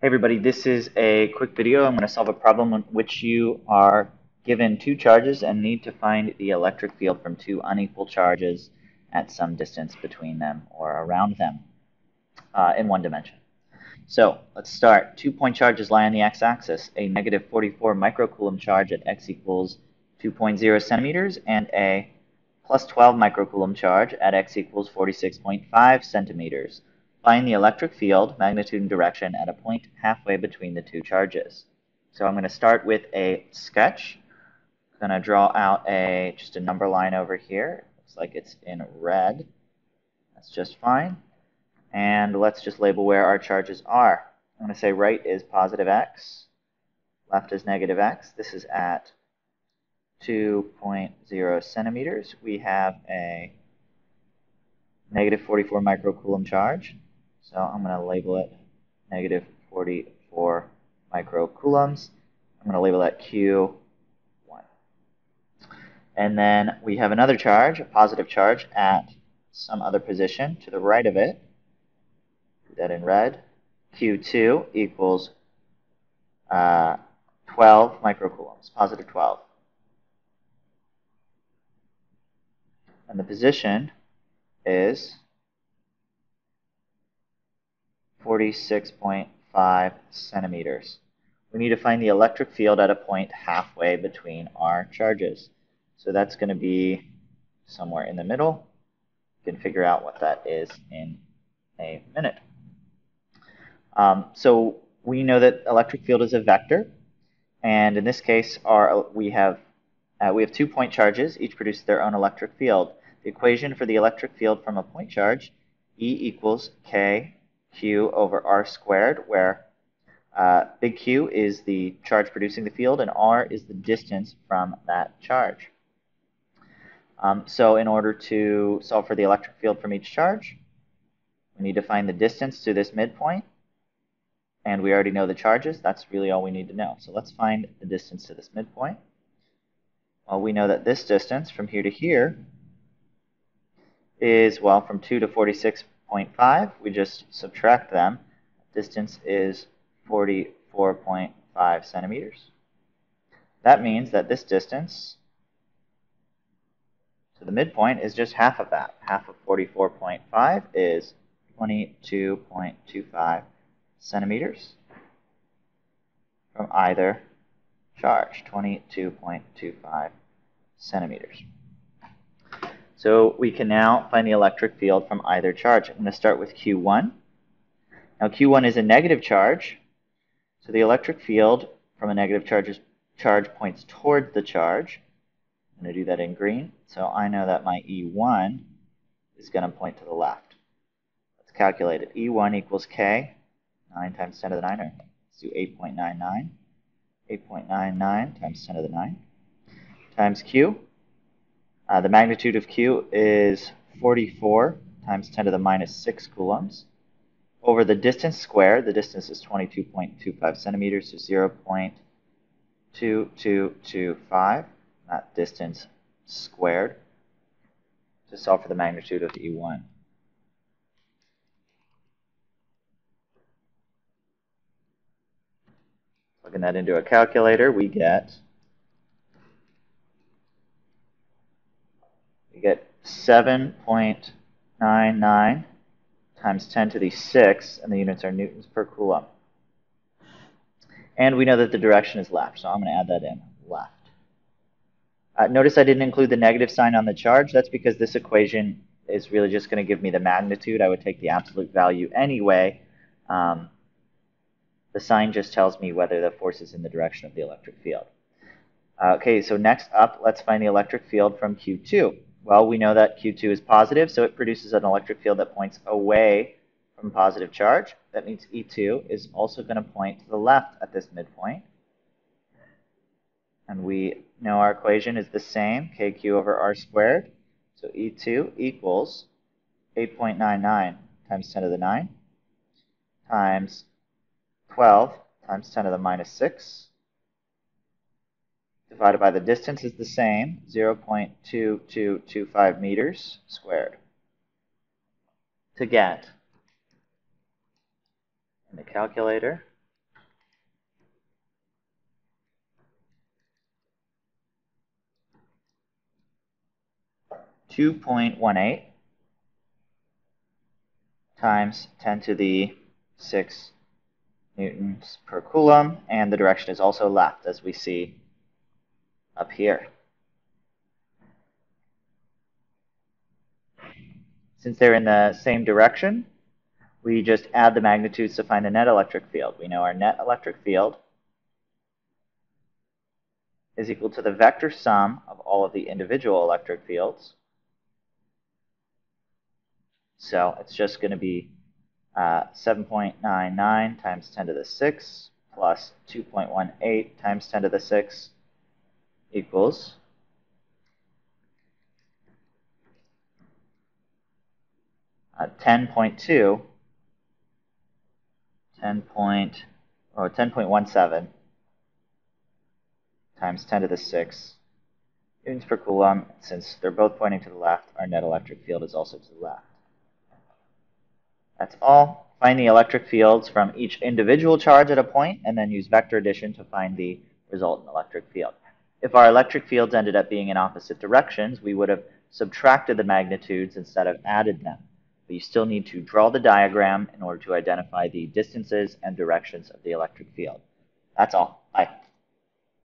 Hey everybody, this is a quick video. I'm going to solve a problem in which you are given two charges and need to find the electric field from two unequal charges at some distance between them or around them uh, in one dimension. So let's start. Two point charges lie on the x-axis, a negative 44 microcoulomb charge at x equals 2.0 centimeters and a plus 12 microcoulomb charge at x equals 46.5 centimeters. Find the electric field, magnitude, and direction at a point halfway between the two charges. So I'm going to start with a sketch. I'm going to draw out a just a number line over here. Looks like it's in red. That's just fine. And let's just label where our charges are. I'm going to say right is positive x, left is negative x. This is at 2.0 centimeters. We have a negative 44 microcoulomb charge. So I'm going to label it negative 44 microcoulombs. I'm going to label that Q1. And then we have another charge, a positive charge, at some other position to the right of it. Put that in red. Q2 equals uh, 12 microcoulombs, positive 12. And the position is 46.5 centimeters. We need to find the electric field at a point halfway between our charges. So that's going to be somewhere in the middle. You can figure out what that is in a minute. Um, so we know that electric field is a vector, and in this case, our we have uh, we have two point charges, each produce their own electric field. The equation for the electric field from a point charge, E equals K q over r squared, where uh, big Q is the charge producing the field, and r is the distance from that charge. Um, so in order to solve for the electric field from each charge, we need to find the distance to this midpoint, and we already know the charges. That's really all we need to know. So let's find the distance to this midpoint. Well, we know that this distance from here to here is, well, from 2 to 46 0.5, we just subtract them. Distance is 44.5 centimeters. That means that this distance to the midpoint is just half of that. Half of 44.5 is 22.25 centimeters from either charge, 22.25 centimeters. So we can now find the electric field from either charge. I'm going to start with Q1. Now Q1 is a negative charge, so the electric field from a negative charge, charge points towards the charge. I'm going to do that in green. So I know that my E1 is going to point to the left. Let's calculate it. E1 equals K, 9 times 10 to the 9, or let's do 8.99. 8.99 times 10 to the 9 times Q. Uh, the magnitude of Q is 44 times 10 to the minus 6 coulombs. Over the distance squared, the distance is 22.25 centimeters, so 0.2225, that distance squared, to solve for the magnitude of E1. Plugging that into a calculator, we get you get 7.99 times 10 to the 6, and the units are newtons per coulomb. And we know that the direction is left, so I'm going to add that in, left. Uh, notice I didn't include the negative sign on the charge. That's because this equation is really just going to give me the magnitude. I would take the absolute value anyway. Um, the sign just tells me whether the force is in the direction of the electric field. Uh, okay, so next up, let's find the electric field from Q2. Well, we know that Q2 is positive, so it produces an electric field that points away from positive charge. That means E2 is also going to point to the left at this midpoint. And we know our equation is the same, KQ over R squared. So E2 equals 8.99 times 10 to the 9 times 12 times 10 to the minus 6 divided by the distance is the same, 0.2225 meters squared, to get in the calculator two point one eight times 10 to the 6 newtons per coulomb, and the direction is also left, as we see up here. Since they're in the same direction, we just add the magnitudes to find the net electric field. We know our net electric field is equal to the vector sum of all of the individual electric fields. So it's just going to be uh, 7.99 times 10 to the 6 plus 2.18 times 10 to the 6 equals uh, 10.2 10 point, or 10.17 times 10 to the 6 newtons per coulomb. Since they're both pointing to the left, our net electric field is also to the left. That's all. Find the electric fields from each individual charge at a point, and then use vector addition to find the resultant electric field. If our electric fields ended up being in opposite directions, we would have subtracted the magnitudes instead of added them but you still need to draw the diagram in order to identify the distances and directions of the electric field. That's all. Bye.